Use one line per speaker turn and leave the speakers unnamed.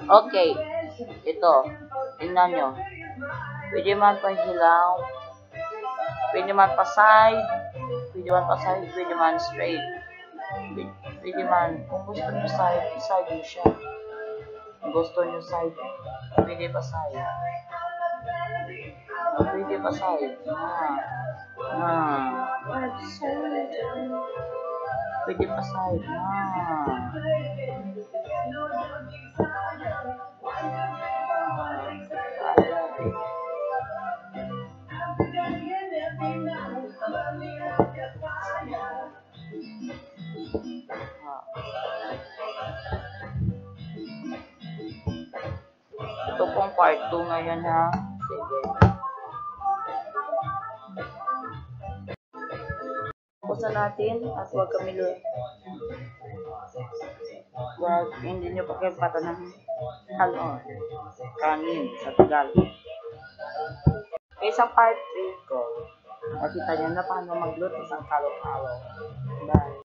Okay. Ito. Tingnan nyo. Pwede man pa hilaw. Pwede man pa side. Pwede man pa side. Pwede man straight. Pwede, pwede man. Kung gusto nyo side, side nyo siya. Kung gusto nyo side, pwede pa side. Ah, Pwede pa side. Ah. Ah. Pwede pa side. Ah. Ito pong part 2 ngayon ha. Bukusan natin at huwag kami lo. Huwag, hindi nyo pa kayo pata ng halo. Kanin sa Tagalog. Sa part 3 ko, makita nyo na paano magluto ng kalo-kalo. Bye.